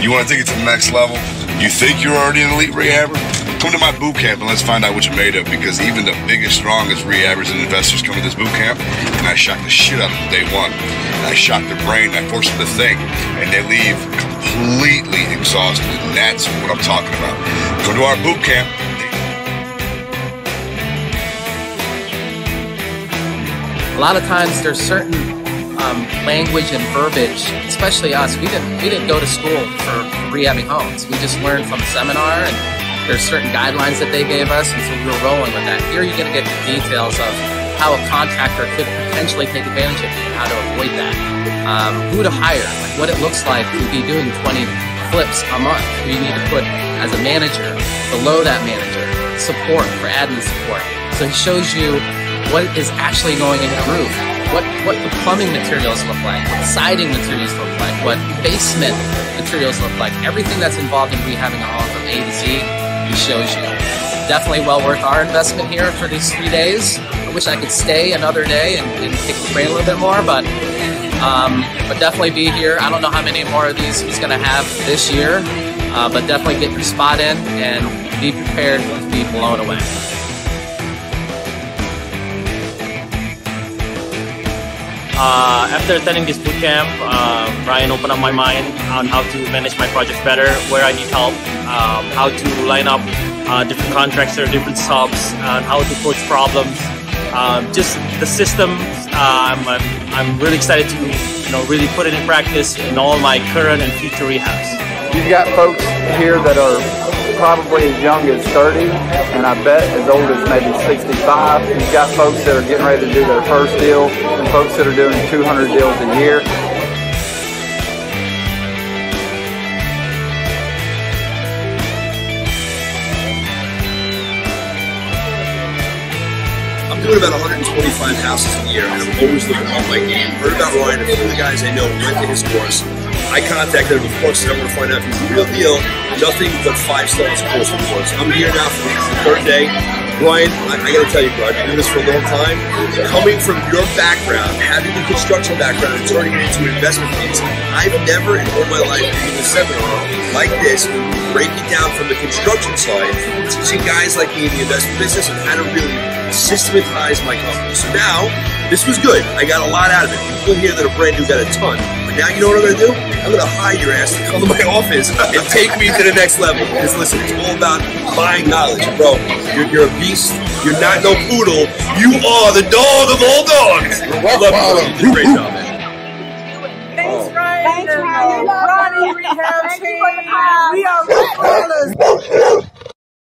You want to take it to the next level? You think you're already an elite rehabber? Come to my boot camp and let's find out what you're made of because even the biggest, strongest rehabbers and investors come to this boot camp and I shock the shit out of them day one. I shock their brain, I force them to think, and they leave completely exhausted. And that's what I'm talking about. Come to our boot camp. A lot of times there's certain um, language and verbiage, especially us. We didn't we didn't go to school for rehabbing homes. We just learned from a seminar and there's certain guidelines that they gave us, and so we were rolling with that. Here you're going to get the details of how a contractor could potentially take advantage of you, and how to avoid that, um, who to hire, like what it looks like to be doing 20 flips a month, who you need to put as a manager, below that manager, support for admin support. So he shows you what is actually going in your roof, what, what the plumbing materials look like, what siding materials look like, what basement materials look like, everything that's involved in rehabbing a home from A to Z he shows you. Definitely well worth our investment here for these three days. I wish I could stay another day and, and pick the brain a little bit more, but um, but definitely be here. I don't know how many more of these he's going to have this year, uh, but definitely get your spot in and be prepared to be blown away. Uh, after attending this boot camp, uh, Brian opened up my mind on how to manage my projects better, where I need help, um, how to line up uh, different contracts or different subs, and how to approach problems. Um, just the system, uh, I'm, I'm, I'm really excited to you know really put it in practice in all my current and future rehabs. You've got folks here that are probably as young as 30, and I bet as old as maybe 65. You've got folks that are getting ready to do their first deal, and folks that are doing 200 deals a year. I'm doing about 125 houses a year, and I'm always looking up my game. Heard about Ryan, a few of the guys I know went to his course. I contacted him, of course, and I want to find out if he's the real deal. Nothing but five stars course reports. I'm here now for the third day. Brian, I, I got to tell you, bro, I've been doing this for a long time. Coming from your background, having the construction background, and turning it into investment piece, I've never in all my life been in a seminar like this, break it down from the construction side, teaching guys like me in the investment business on how to really systematize my company. So now, this was good. I got a lot out of it. People here that are brand new got a ton. Now you know what I'm gonna do? I'm gonna hide your ass come to my office and take me to the next level. Because listen, it's all about buying knowledge, bro. You're, you're a beast. You're not no poodle. You are the dog of all dogs. I love you. Great job, man. Thanks, Ryan. Thanks, Ryan.